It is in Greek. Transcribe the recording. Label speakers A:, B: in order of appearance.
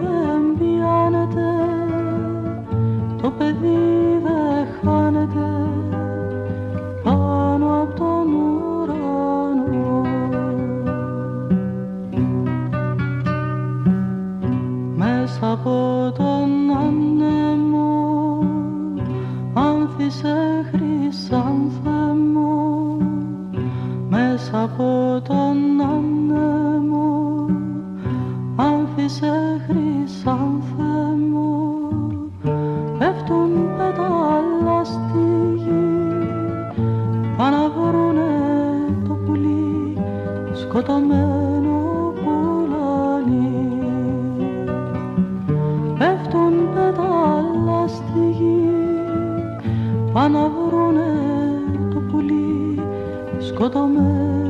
A: δεν πιάνεται, το παιδί δεν χάνεται. Πάνω από τον ουρανό. Μέσα από τον ανέμο άνθησε χρυσάνθεμο μέσα από τον ανέμο σαν Θεέ μου πέφτουν πέταλα στη γη παναβρούνε το πουλί σκοτωμένο πουλάνι. Πέφτουν πέταλα στη γη παναβρούνε το πουλί σκοτωμένο